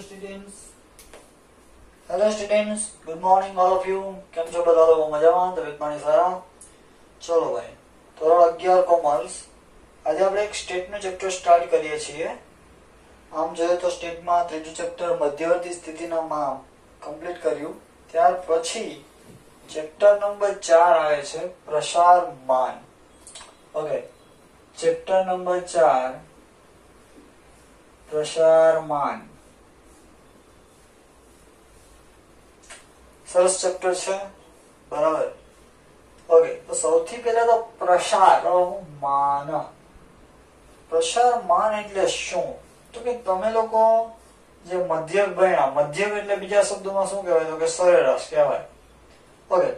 students. Hello students, good morning all of you. કેમ છો બધા? લોકો મજામાં. તબિયત પાણી સારા. ચલો ભાઈ. ધોરણ અગિયાર કોમર્સ. આજે આપણે એક સ્ટેટનું ચેપ્ટર સ્ટાર્ટ કરીએ છીએ. આમ જોઈએ તો સ્ટેટમાં ત્રીજું ચેપ્ટર મધ્યવર્તી સ્થિતિના માં કમ્પ્લીટ કર્યું. ત્યાર પછી ચેપ્ટર નંબર ચાર આવે છે પ્રસાર માન. ઓકે ચેપ્ટર નંબર ચાર પ્રસારમાન સરસ ચેપ્ટર છે. બરાબર. ઓકે તો સૌથી પહેલા તો પ્રસાર. માન. પ્રસાર માન એટલે શું? તો કે તમે લોકો જે મધ્યક ભણ્યા, મધ્યક એટલે બીજા શબ્દોમાં શું કહેવાય? તો કે સરેરાશ કહેવાય. ઓકે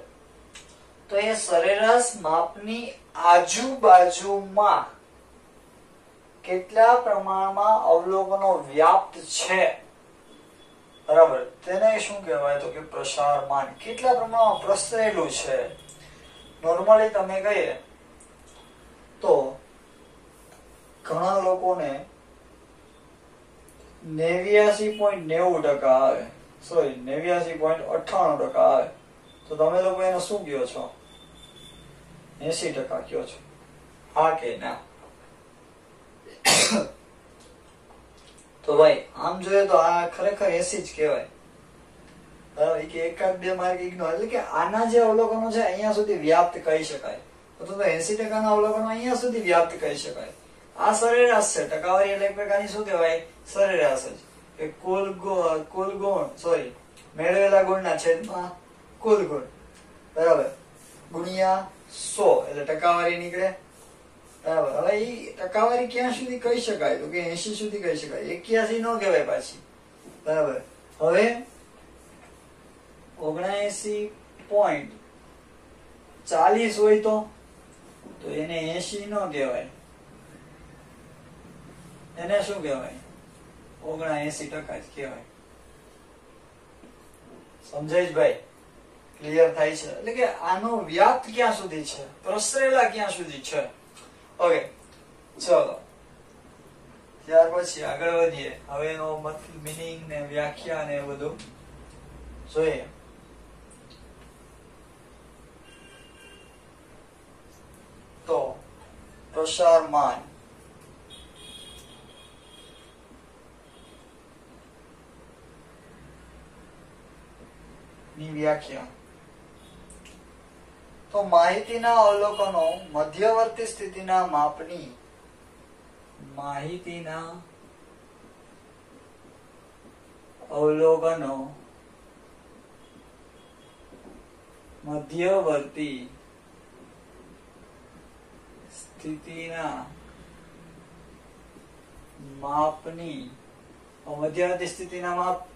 તો એ સરેરાશ માપની આજુબાજુમાં કેટલા પ્રમાણમાં અવલોકનો વ્યાપ્ત છે? બરાબર. તેને શું કહેવાય તો કે પ્રસારમાન કેટલા પ્રમાણમાં પ્રસરેલું છે? નોર્મલી તમે કહીએ તો ઘણા લોકોને નેવ્યાસી પોઈન્ટ નેવું ટકા આવે. સોરી નેવ્યાસી પોઈન્ટ અઠ્ઠાણું ટકા આવે. તો તમે લોકો એને શું કહો છો? એસી ટકા કયો છો. હા કે ના? તો ભાઈ આમ જોઈએ તો આ ખરેખર એસી જ કહેવાય. કે એકાદ બે માર્ક ઇગ્નોર એટલે કે આના જે અવલોકનો છે અહીંયા સુધી વ્યાપ્ત કહી શકાય. તો એસી ટકાના અવલોકનો અહીંયા સુધી વ્યાપ્ત કહી શકાય. આ સરેરાશ છે. ટકાવારી એટલે એક પ્રકારની શું કહેવાય? સરેરાશ જ. કે કુલ કુલ ગુણ સોરી મેળવેલા ગુણના છેદમાં કુલ ગુણ. બરાબર? ગુણ્યા સો. એટલે ટકાવારી નીકળે હવે એ ટકાવારી ક્યાં સુધી કહી શકાય? તો કે એસી સુધી કહી શકાય. એક્યાસી ન કહેવાય પાછી. બરાબર. હવે ઓગણએસી પોઈન્ટ ચાલીસ હોય તો? તો એને એસી ન કહેવાય. એને શું કહેવાય? ઓગણા એસી ટકા જ કહેવાય. સમજાય ભાઈ? ક્લિયર થાય છે? એટલે કે આનો વ્યાપ ક્યાં સુધી છે? પ્રસરેલા ક્યાં સુધી છે? ઓકે ચલો ત્યાર પછી આગળ વધીએ. હવે એનો મિનિંગ ને વ્યાખ્યા ને બધું જોઈએ. તો પ્રસારમાનની વ્યાખ્યા. તો માહિતીના અવલોકનો મધ્યવર્તી સ્થિતિના માપની માહિતીના અવલોકનો મધ્યવર્તી સ્થિતિના માપની મધ્યવર્તી સ્થિતિના માપ,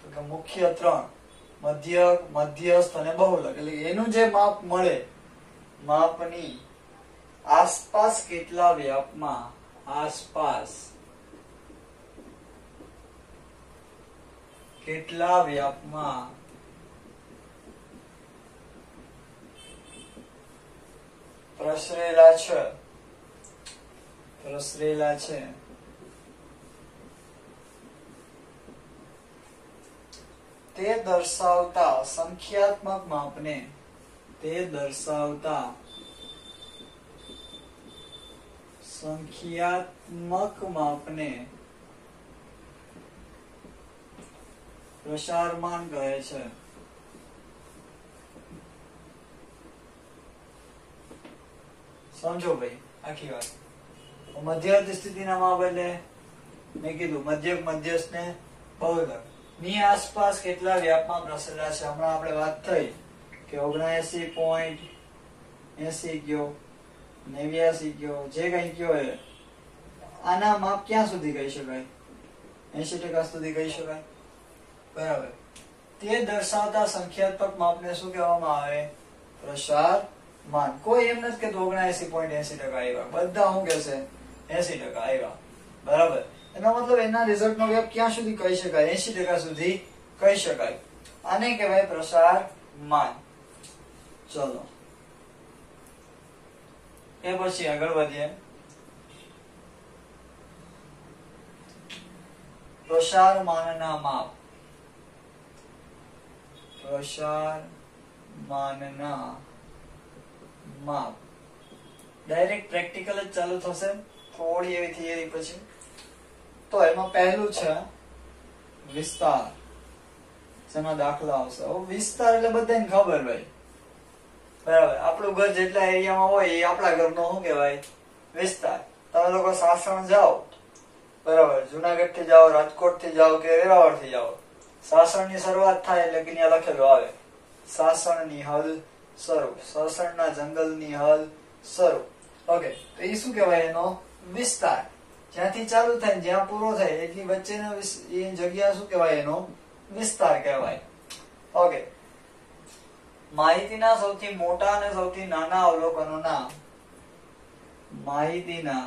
તો કે મુખ્ય ત્રણ મધ્ય, મધ્યસ્થ અને બહુલક. એટલે એનું જે માપ મળે, માપની આસપાસ કેટલા વ્યાપમાં આસપાસ કેટલા વ્યાપમાં પ્રસરેલા છે? પ્રસરેલા છે. તે દર્શાવતા સંખ્યાત્મક માપને તે દર્શાવતા સંખ્યાત્મક માપને પ્રસારમાન કહે છે. સમજો ભાઈ, આખી વાત. મધ્યવર્તી સ્થિતિના માપ એટલે મેં કીધું, મધ્યક મધ્યસ્થ ને બહુલક ની આસપાસ કેટલા વ્યાપમાં પ્રસરેલા છે? હમણાં આપણે વાત થઈ કે ઓગણએસી પોઈન્ટ એસી ગયો, નેવ્યાસી ગયો, જે કઈ ગયો એ. આના માપ ક્યાં સુધી કહી શકાય? એસી ટકા સુધી કહી શકાય? બરાબર. તે દર્શાવતા સંખ્યાત્મક માપને શું કહેવામાં આવે? પ્રસાર માન. કોઈ એમ નથી કે ઓગણએસી પોઈન્ટ એસી ટકા આવ્યા. બધા શું કહેશે? એસી ટકા આવ્યા. બરાબર. એનો મતલબ એના રિઝલ્ટનો ગેપ ક્યાં સુધી કહી શકાય? એસી ટકા સુધી કહી શકાય. આને કહેવાય પ્રસાર માન. ચલો. એ પછી આગળ વધીએ. પ્રસારમાનના માપ. પ્રસારમાનના માપ. ડાયરેક્ટ પ્રેક્ટિકલ જ ચાલુ થશે. થોડી એવી થિયરી પછી. તો એમાં પહેલું છે વિસ્તાર. જેમાં દાખલા આવશે. વિસ્તાર એટલે બધાને ખબર ભાઈ બરાબર. આપણું ઘર જેટલા એરિયામાં હોય એ આપણા ઘરનો શું કહેવાય? વિસ્તાર. તમે લોકો સાસણ જાઓ. બરાબર. જુનાગઢથી જાઓ રાજકોટથી જાઓ કે વેરાવળથી જાઓ. સાસણની શરૂઆત થાય એટલે કે ત્યાં લખેલું આવે? સાસણની હલ શરૂ સાસણના જંગલની હલ શરૂ ઓકે તો એ શું કહેવાય એનો? વિસ્તાર. જ્યાંથી ચાલુ થાય જ્યાં પૂરો થાય, એટલી વચ્ચેનો જગ્યા શું કહેવાય એનો? વિસ્તાર કહેવાય. ઓકે માહિતીના સૌથી મોટા અને સૌથી નાના અવલોકનોના માહિતીના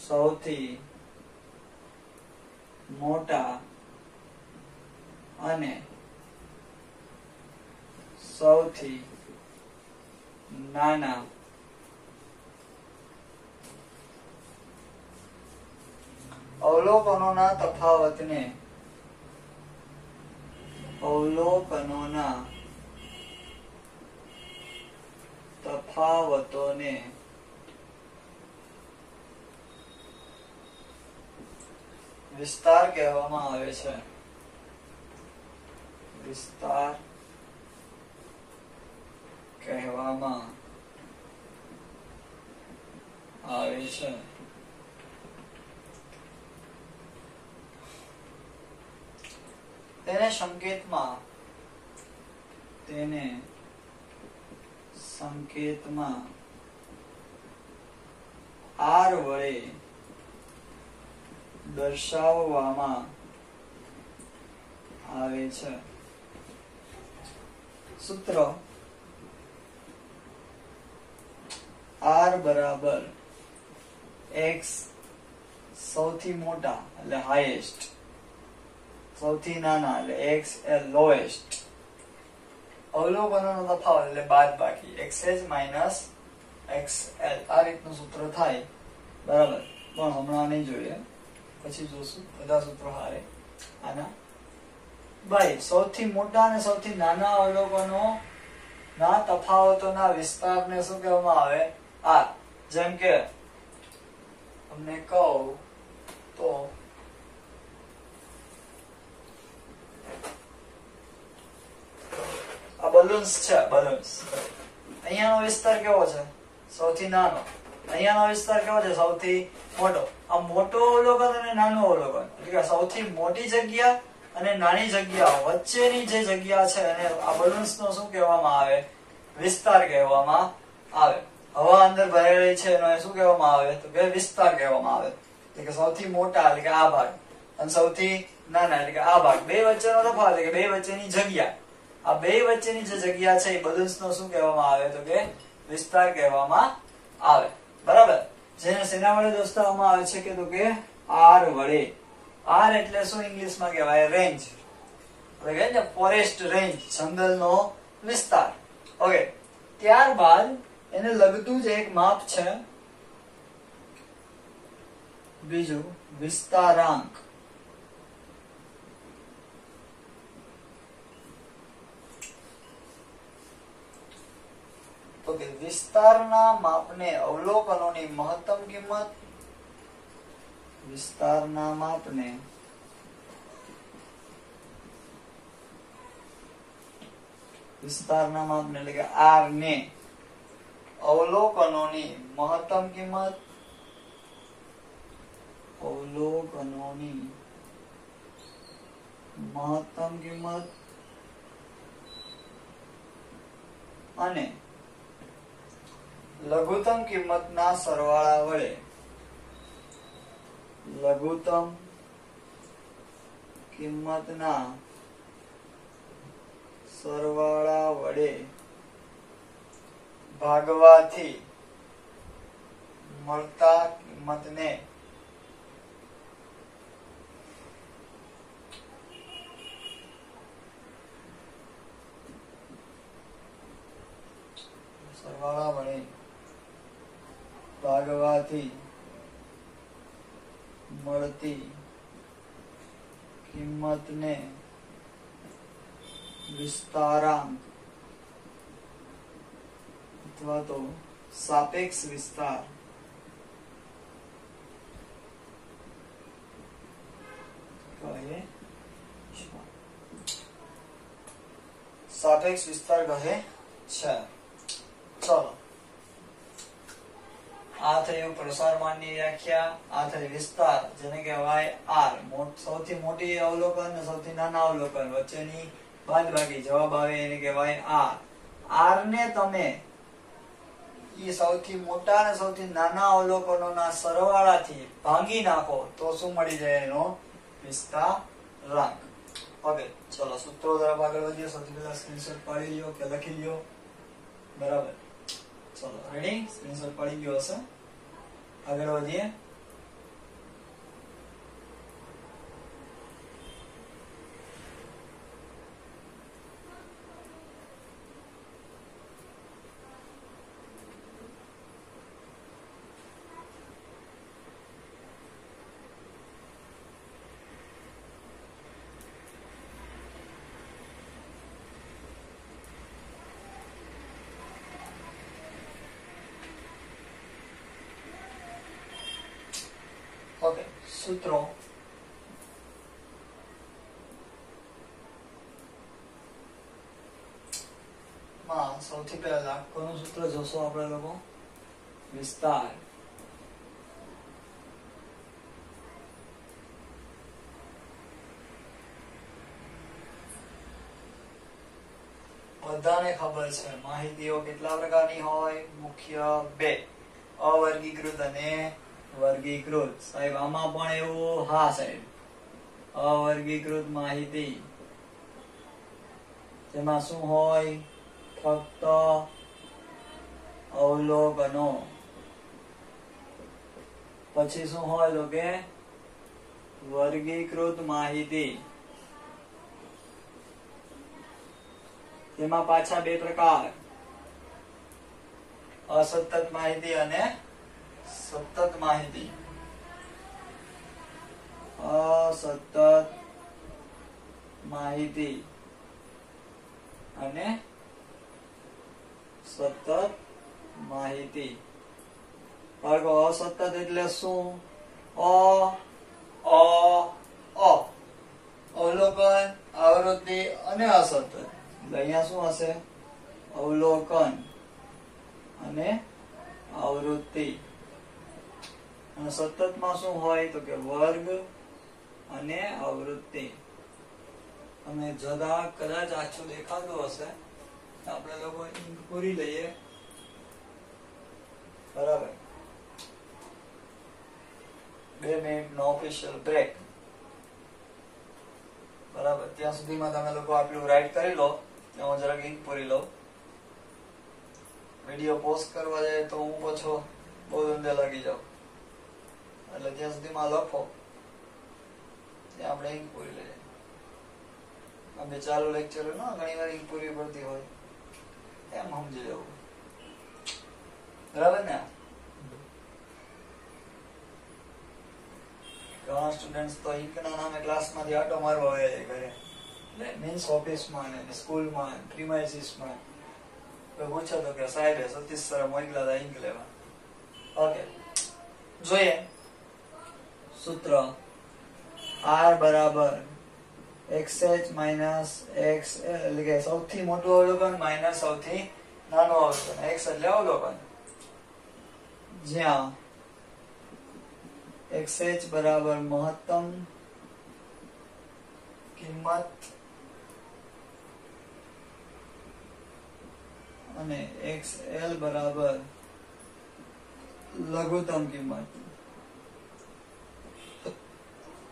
સૌથી મોટા અને સૌથી નાના અવલોકનોના તફાવતને અવલોકનોના તફાવતોને વિસ્તાર કહેવામાં આવે છે. વિસ્તાર કહેવામાં આવે છે. તેને સંકેતમાં. તેને સંકેતમાં આર વડે દર્શાવવામાં આવે છે. સૂત્ર આર બરાબર એક્સ સૌથી મોટા, એટલે હાઈએસ્ટ સૌથી નાના એટલે એક્સ એ લોએસ્ટ અવલોકનોનો તફાવત એટલે બાદ બાકી X H minus X L આ રીતનું સૂત્ર થાય. બરાબર. પણ હમણાં નહીં જોઈએ. પછી જોશું. બધા સૂત્રો હારે. આના. ભાઈ સૌથી મોટા અને સૌથી નાના અવલોકનો ના તફાવતોના વિસ્તારને શું કહેવામાં આવે? આ જેમ કે, તમને કહું તો આ બલૂન્સ છે બલૂન્સ અહીંયાનો વિસ્તાર કેવો છે સૌથી નાનો અહીંયાનો વિસ્તાર કેવો છે સૌથી મોટો આ મોટો અવલોકન અને નાનો અવલોકન એટલે કે સૌથી મોટી જગ્યા અને નાની જગ્યા વચ્ચેની જે જગ્યા છે એને આ બલૂન્સ નો શું કહેવામાં આવે વિસ્તાર કહેવામાં આવે હવા અંદર ભરેલી છે એનો શું કહેવામાં આવે તો કે વિસ્તાર કહેવામાં આવે એટલે કે સૌથી મોટા એટલે કે આ ભાગ અને સૌથી નાના એટલે કે આ ભાગ બે વચ્ચેનો તફાવત એટલે કે બે વચ્ચેની જગ્યા આ બે વચ્ચેની જે જગ્યા છે, એ બલૂન્સ નો શું કહેવામાં આવે? તો કે વિસ્તાર કહેવામાં આવે. બરાબર? જેને સેના વડે દર્શાવવામાં આવે છે કે તો કે આર વડે. આર એટલે શું ઇંગ્લિશમાં કહેવાય? રેન્જ. ને ફોરેસ્ટ રેન્જ, જંગલનો વિસ્તાર. ઓકે. ત્યારબાદ એને લગતું જ એક માપ છે. બીજું વિસ્તારાંક. તો કે વિસ્તારના માપને અવલોકનોની મહત્તમ કિંમત? વિસ્તારના માપને? વિસ્તારના માપને એટલે કે આર ને અવલોકનોની મહત્તમ કિંમત? અવલોકનોની મહત્તમ કિંમત? અને લઘુત્તમ કિંમતના સરવાળા વડે. લઘુત્તમ કિંમતના સરવાળા વડે ભાગવાથી મળતા કિંમતને સરવાળા વડે ભાગવાથી મળતી કિંમતને વિસ્તારાંક અથવા તો સાપેક્ષ વિસ્તાર કહે છે. સાપેક્ષ વિસ્તાર કહે છે ચલો આ થયું પ્રસારમાનની વ્યાખ્યા આ થઈ વિસ્તાર, જેને કહેવાય આર. સૌથી મોટી અવલોકન અને સૌથી નાના અવલોકન વચ્ચેની બાદબાકી જવાબ આવે એને કહેવાય આર. આર ને તમે ઈ સૌથી મોટા અને સૌથી નાના અવલોકનોના સરવાળાથી ભાંગી નાખો તો શું મળી જાય એનો વિસ્તારાંક ઓકે ચલો સૂત્રો તરફ આગળ વધીએ. સૌથી પહેલા સ્ક્રીનશોટ પાડી લ્યો કે લખી લ્યો. બરાબર. ચલો રેડી સ્ક્રીનશોટ પડી ગયો હશે. આગળ વધીએ ઓકે સૂત્રો માં સૌથી પહેલા કોનું સૂત્ર જોશો આપણે લોકો વિસ્તાર બધાને ખબર છે માહિતીઓ કેટલા પ્રકારની હોય મુખ્ય બે અવર્ગીકૃત અને વર્ગીકૃત. સાહેબ, આમાં પણ એવું હા, સાહેબ. અવર્ગીકૃત માહિતી. તેમાં શું હોય? ફક્ત અવલોકનો. પછી શું હોય તો કે વર્ગીકૃત માહિતી. તેમાં પાછા બે પ્રકાર. અસતત માહિતી અને સતત માહિતી. અસતત માહિતી. અને સતત માહિતી. બાળકો અસતત એટલે શું? અ અ અ. અવલોકન, આવૃત્તિ અને અસતત. એટલે અહીંયા શું હશે? અવલોકન અને આવૃત્તિ. અને સતતમાં શું હોય તો કે વર્ગ અને આવૃત્તિ. અને જરા કદાચ આછું દેખાતું હશે આપણે લોકો પૂરી લઈએ. બરાબર. બે મિનિટ નો ઓફિશિયલ બ્રેક બરાબર. ત્યાં સુધીમાં તમે લોકો આટલું રાઈટ કરી લો હું જરાક ઈંક પૂરી લઉં. વીડિયો પોસ્ટ કરવા જાય તો હું પાછો બહુ ધંધે લાગી જાઉં. એટલે ત્યાં સુધીમાં લખો. ત્યાં આપણે અમે ચાલુ લેક્ચર ના ઘણી વાર ઈંક પૂરી પડતી હોય. એમ સમજી લેવું. બરાબર ને? ઘણા સ્ટુડન્ટ્સ તો ઇંકના નામે ક્લાસમાંથી આટો મારવા આવે છે ઘરે. એટલે મીન્સ ઓફિસમાં ને સ્કૂલમાં પ્રીમાઇસીસમાં તો પૂછો તો કે સાહેબે સતીશ સર મોકલા હતા ઇંક લેવા. ઓકે. જોઈએ. સૂત્ર. આર બરાબર એક્સ એચ માઇનસ એક્સ એટલે કે સૌથી મોટું અવલોકન માઇનસ સૌથી નાનું અવલોકન. એક્સ એટલે અવલોકન. જ્યાં એક્સ એચ બરાબર મહત્તમ કિંમત અને એક્સ એલ બરાબર લઘુત્તમ કિંમત.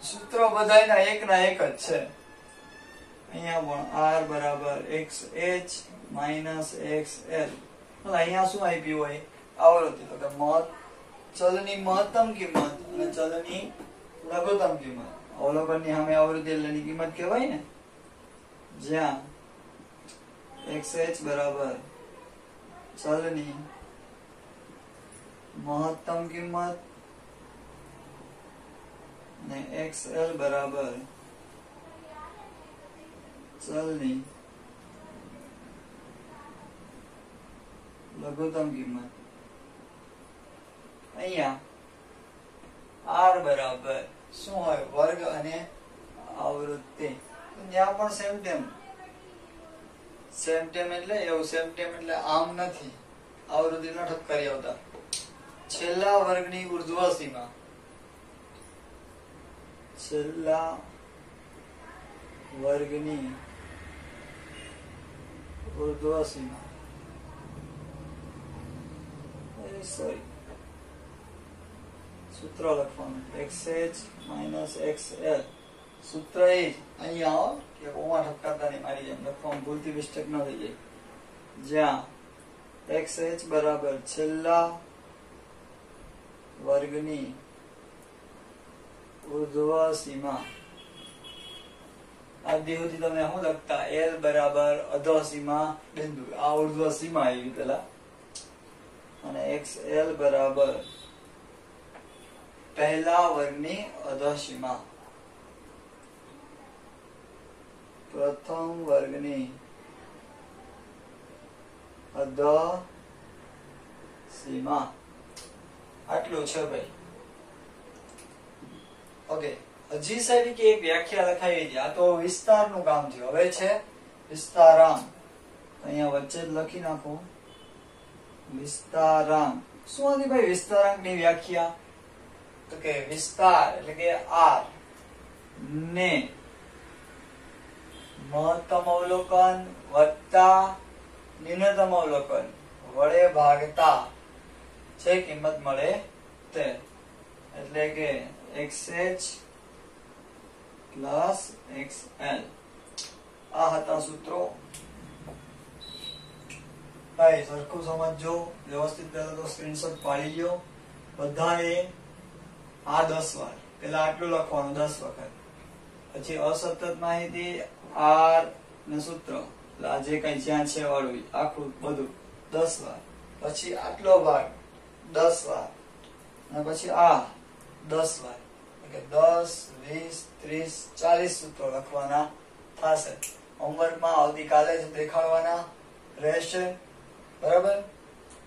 સૂત્રો બધાના એક ના એક જ છે. અહીંયા પણ આર બરાબર X H minus X L અહીંયા શું આપ્યું હોય? આવૃત્તિ. તો કે મહત, ચલની મહત્તમ કિંમત અને ચલની લઘુત્તમ કિંમત. અવલોકનની સામે આવૃત્તિ એટલે ની કિંમત કહેવાય ને? જ્યાં એક્સ એચ બરાબર ચલની મહત્તમ કિંમત અને એક્સ એલ બરાબર ચલની લઘુત્તમ કિંમત. અહીંયા. આર બરાબર. શું હોય? વર્ગ અને આવૃત્તિ. ત્યાં પણ સેમ ટેમ સેમ ટેમ એટલે એવું. સેમ ટેમ એટલે આમ નથી. આવૃત્તિ ન ઠપકારી આવતા. છેલ્લા વર્ગની ઉર્ધ્વ સીમા છેલ્લા વર્ગની ઉર્ધ્વ સોરી સૂત્ર લખવાનું. X H minus X L સૂત્ર એ જ. અહીંયા આવો, કે ઓમા ઠપકાતા નહીં મારી જેમ. લખવામાં ભૂલથી મિસ્ટેક ન થઈ જાય. જ્યાં એક્સ એચ બરાબર છેલ્લા વર્ગની ઉર્ધ્વ સીમા આ દેહથી તમે શું લખતા? એલ બરાબર અધો બિંદુ. આ ઉર્ધ્વ સીમા આવી પેલા. અને એક્સ એલ બરાબર પહેલા વર્ગની અધસીમા પ્રથમ વર્ગની અધ સીમા આટલું છે ભાઈ. ઓકે અજી સાહેબ કે એક વ્યાખ્યા લખાવી હતી. આ તો વિસ્તારનું કામ થયું હવે છે વિસ્તારામ. અહીંયા વચ્ચે જ લખી નાખો. વિસ્તારામ. શું હતી ભાઈ વિસ્તારાંકની વ્યાખ્યા? તો કે વિસ્તાર એટલે કે આર. ને મહત્તમ અવલોકન વત્તા ન્યૂનતમ અવલોકન. વડે ભાગતા. છે કિંમત મળે તે. એટલે કે એચ પ્લસ એક્સ આ હતા સૂત્રો. ભાઈ, સરખું સમજજો વ્યવસ્થિત પહેલા તો સ્ક્રીનશોટ પાડી લ્યો. બધાએ આ દસ વાર. પેલા આટલું લખવાનું, દસ વખત. પછી અસતત માહિતી આર ને સૂત્ર. આ જે કઈ જ્યાં છે વાળું આખું બધું દસ વાર. પછી આટલો ભાગ, દસ વાર. અને પછી આ, દસ વાર. કે દસ, વીસ, ત્રીસ, ચાલીસ સૂત્રો લખવાના થશે. હોમવર્કમાં આવતીકાલે જ દેખાડવાના રહેશે. બરાબર?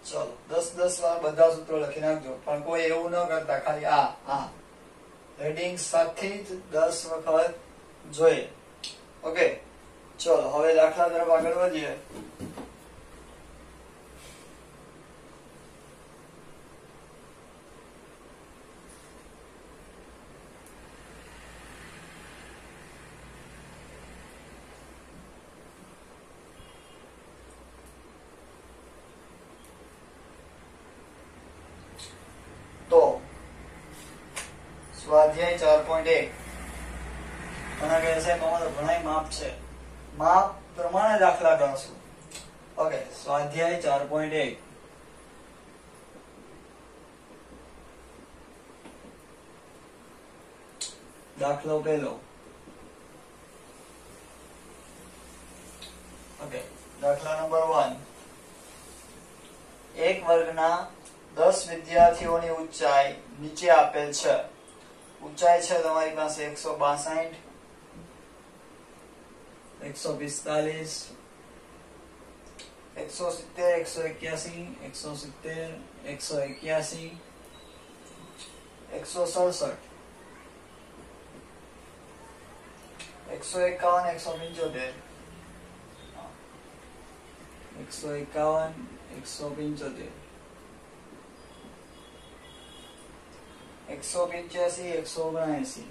ચલો, દસ દસ વાર બધા સૂત્રો લખી નાખજો. પણ કોઈ એવું ન કરતા, ખાલી આ આ. હેડિંગ સાથે જ દસ વખત જોઈએ. ઓકે ચલો, હવે દાખલા તરફ આગળ વધીએ તો સ્વાધ્યાય ચાર પોઈન્ટ એક ઘણા કહે છે અમારે ઘણા માપ છે માપ પ્રમાણે દાખલા ગણશું ઓકે સ્વાધ્યાય ચાર પોઈન્ટ એક દાખલો પહેલો ઓકે દાખલા નંબર વન. એક વર્ગના દસ વિદ્યાર્થીઓની ઊંચાઈ નીચે આપેલ છે. ઊંચાઈ છે તમારી પાસે એકસો બાસઠ, એકસો પિસ્તાલીસ, એકસો સિત્તેર, એકસો એક્યાસી, એકસો સિત્તેર, એકસો એક્યાસી, એકસો સડસઠ, એકસો એકાવન, એકસો પંચોતેર. એકસો એકાવન એકસો પંચોતેર એકસો પંચ્યાસી એકસો ઓગણએસી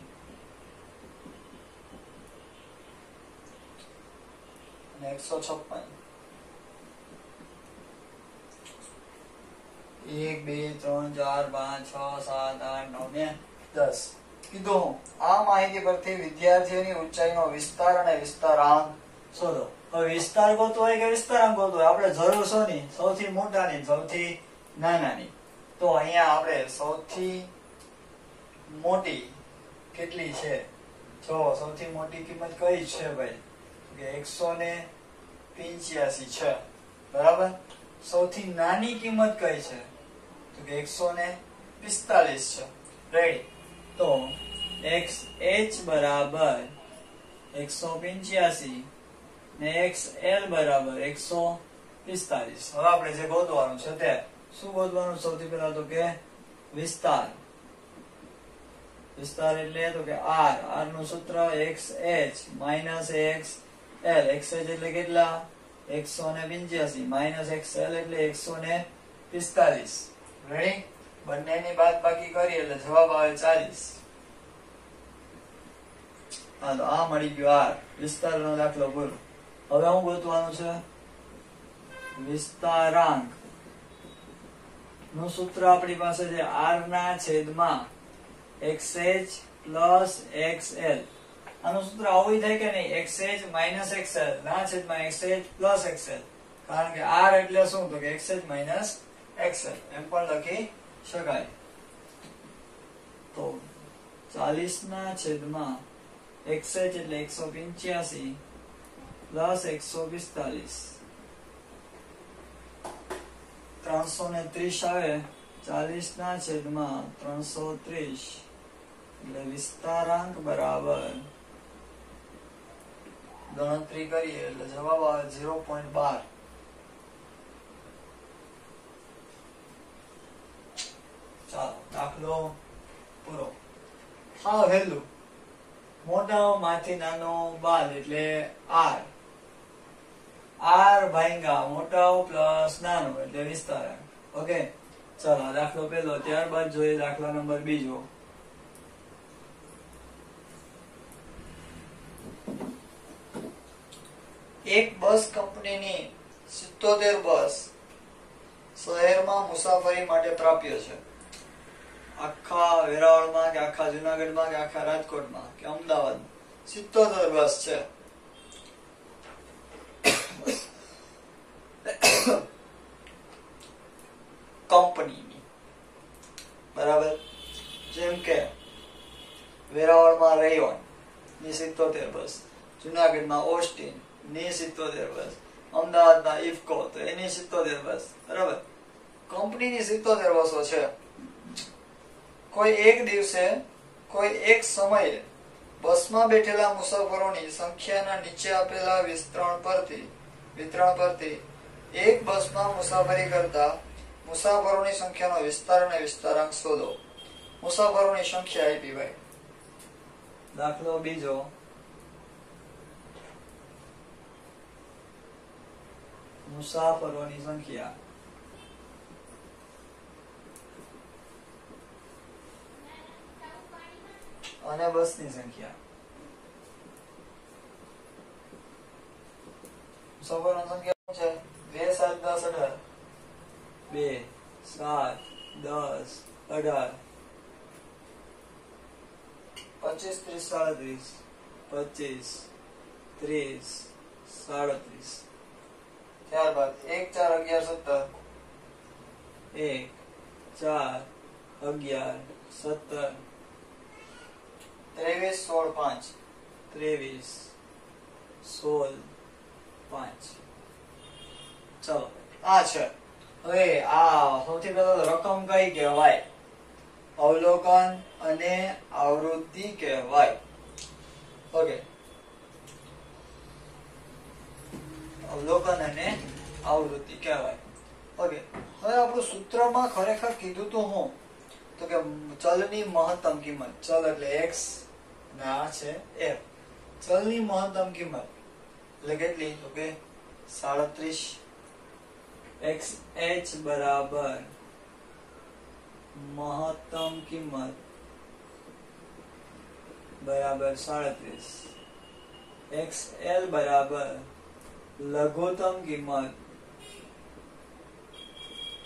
એકસો છપ્પન એક બે ત્રણ ચાર પાંચ છ સાત આઠ નવ ને દસ કીધું આ માહિતી પરથી વિદ્યાર્થીઓની ઊંચાઈનો વિસ્તાર અને વિસ્તારાંક શોધો હવે વિસ્તાર ગોતો હોય કે વિસ્તારાંક ગોતો હોય? આપણે જરૂર શોની સૌથી મોટાની સૌથી નાનાની. તો અહીંયા આપણે સૌથી મોટી કેટલી છે? જો, સૌથી મોટી કિંમત કઈ છે ભાઈ? કે એકસો ને પિંચ્યાસી છે. બરાબર? સૌથી નાની કિંમત કઈ છે? તો કે એકસો ને પિસ્તાલીસ છે. રેડી તો એક્સ એચ બરાબર એકસો પંચ્યાસી એક્સ એલ બરાબર એકસો પિસ્તાલીસ હવે આપણે જે ગોતવાનું છે તે, શું ગોતવાનું સૌથી પહેલા તો કે વિસ્તાર. વિસ્તાર એટલે તો કે આર આરનું સૂત્ર X H minus X L X H એટલે કેટલા? એકસો ને પંચ્યાસી. માઇનસ એક્સ એલ એટલે એકસો ને પિસ્તાલીસ રેડી બંનેની બાદ બાકી કરી એટલે જવાબ આવે ચાલીસ. હા, તો આ મળી ગયો આર વિસ્તારનો દાખલો પૂરો હવે હું ગોતવાનું છે વિસ્તારાંકનું સૂત્ર આપણી પાસે છે આર ના છેદમાં X H plus X L આનું સૂત્ર આવું થાય કે નહીં X H minus X L ના છેદમાં X H plus X L કારણ કે આર એટલે શું તો કે X H minus X L એમ પણ લખી શકાય તો ચાલીસ ના છેદમાં એક્સ એચ એટલે એકસો પંચ્યાસી પ્લસ એકસો પિસ્તાલીસ ત્રીસ આવે ચાલીસ ના છેદમાં ત્રણસો ત્રીસ એટલે વિસ્તારાંક બરાબર ગણતરી કરીએ એટલે જવાબ આવે ઝીરો પોઈન્ટ બાર ચાલો દાખલો પૂરો હા વહેલું મોટા માંથી નાનો બાલ એટલે આર આર ભાંગા મોટા પ્લસ નાનો એટલે વિસ્તાર ઓકે ચાલો દાખલો પહેલો. ત્યારબાદ જોઈએ દાખલા નંબર બીજો. એક બસ કંપનીની સિત્તોતેર બસ શહેરમાં મુસાફરી માટે પ્રાપ્ય છે. આખા વેરાવળમાં કે આખા જુનાગઢમાં કે આખા રાજકોટમાં કે અમદાવાદમાં. સિત્તોતેર બસ છે. કંપનીની. બરાબર? જેમ કે, વેરાવળમાં રેયોન, ની સિત્તોતેર બસ. જુનાગઢમાં ઓસ્ટિન, ની સિત્તોતેર બસ. અમદાવાદમાં ઇફકો, તો એની સિત્તોતેર બસ. બરાબર? કંપનીની સિત્તોતેર બસો છે. કોઈ એક દિવસે, કોઈ એક સમયે બસમાં બેઠેલા મુસાફરોની સંખ્યાના નીચે આપેલા વિસ્તરણ પરથી, વિતરણ પરથી એક બસમાં મુસાફરી કરતા મુસાફરોની સંખ્યાનો વિસ્તાર અને વિસ્તારાંક શોધો. મુસાફરોની સંખ્યા આપી ભાઈ. દાખલો બીજો. મુસાફરોની સંખ્યા. અને બસની સંખ્યા. મુસાફરોની સંખ્યા છે? બે સાત દસ અઢાર. બે સાત દસ અઢાર. પચીસ ત્રીસ સાડત્રીસ. પચીસ ત્રીસ સાડત્રીસ. ત્યારબાદ એક ચાર અગિયાર સત્તર. એક ચાર અગિયાર સત્તર. ત્રેવીસ સોળ પાંચ. ત્રેવીસ સોળ પાંચ. ચલો. આ છે. હવે આ સૌથી પહેલા રકમ કઈ કહેવાય? અવલોકન અને આવૃત્તિ કહેવાય. ઓકે અવલોકન અને આવૃત્તિ કહેવાય. ઓકે હવે આપણું સૂત્રમાં ખરેખર કીધું તો હું, તો કે ચલની મહત્તમ કિંમત, ચલ એટલે એક્સ ને આ છે એફ ચલની મહત્તમ કિંમત, એટલે કેટલી? તો કે સાડત્રીસ એચ બરાબર. મહત્તમ કિંમત. બરાબર સાડત્રીસ. એક્સ એલ બરાબર. લઘુત્તમ કિંમત.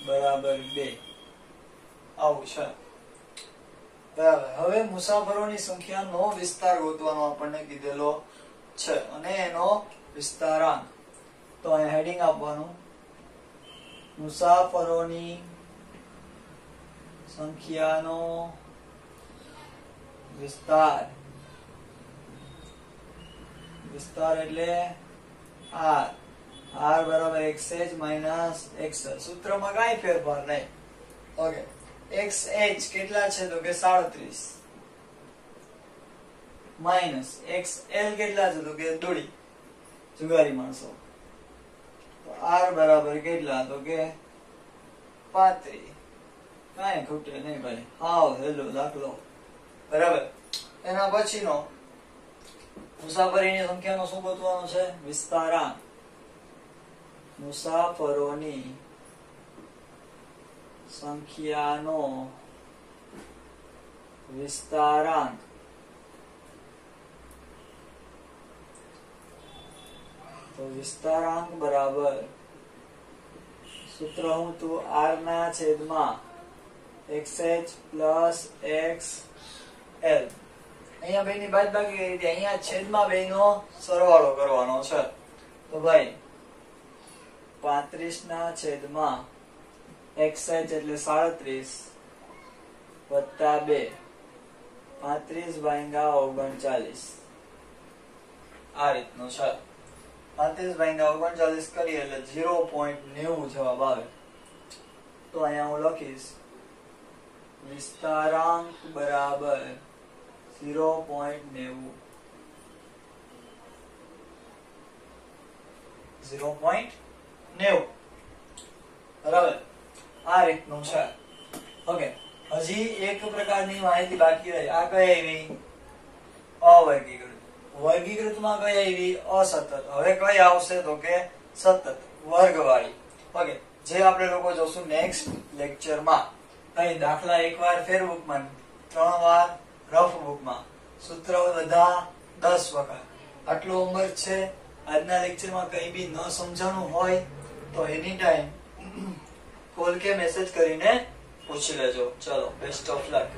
બરાબર બે. આવું છે. બરાબર. હવે મુસાફરોની સંખ્યાનો વિસ્તાર ગોતવાનો આપણને કીધેલો છે અને એનો વિસ્તારાંક. તો અહીં હેડિંગ આપવાનું. મુસાફરોની સંખ્યાનો વિસ્તાર. વિસ્તાર એટલે આર. આર બરાબર એક્સએચ માઇનસ એક્સ સૂત્રમાં કાંઈ ફેરફાર નહીં. ઓકે એક્સ એચ કેટલા છે તો કે સાડત્રીસ. માઇનસ એક્સ એલ કેટલા છે તો કે દોડી જુગારી માણસો. આર બરાબર કેટલા તો કે પાંત્રી કાંઈ ખૂટે નહીં ભાઈ. હાવ હેલો, દાખલો. બરાબર. એના પછીનો. મુસાફરીની સંખ્યાનો શું ગોતવાનો છે? વિસ્તારાંક. મુસાફરોની સંખ્યાનો વિસ્તારાંક. તો વિસ્તારાંક બરાબર. સૂત્ર હું તું આર ના છેદમાં X H plus X L અહીંયા બે ની બાદ બાકી કરી અહીંયા છેદમાં બે નો સરવાળો કરવાનો છે. તો ભાઈ, પાંત્રીસ ના છેદમાં xh એટલે સાડત્રીસ વત્તા બે. પાંત્રીસ ભાંગા ઓગણચાલીસ. આ રીતનું છે. પાંત્રીસ ભાંગા ઓગણચાલીસ કરીએ એટલે ઝીરો પોઈન્ટ નેવું જવાબ આવે. તો અહીંયા હું લખીશ. વિસ્તારાંક બરાબર ઝીરો પોઈન્ટ નેવું. ઝીરો પોઈન્ટ નેવું. બરાબર? આ રીતનું છે. ઓકે. હજી એક પ્રકારની માહિતી બાકી રહી. આ કઈ એવી અવર્ગીકૃત. વર્ગીકૃતમાં કઈ આવી અસતત? હવે કઈ આવશે તો કે સતત, વર્ગવાળી. ઓકે જે આપણે લોકો જોશું નેક્સ્ટ લેક્ચરમાં અહીં દાખલા એકવાર ફેરબુકમાં ત્રણ વાર રફ બુકમાં સૂત્ર બધા દસ વખત. આટલું ઉંમર છે, આજના લેક્ચરમાં કઈ બી ન સમજાણું હોય, તો એની ટાઈમ કોલ કે મેસેજ કરીને પૂછી લેજો. ચલો બેસ્ટ ઓફ લક